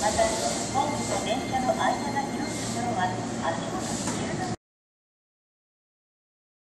また本機と電車の間だけ。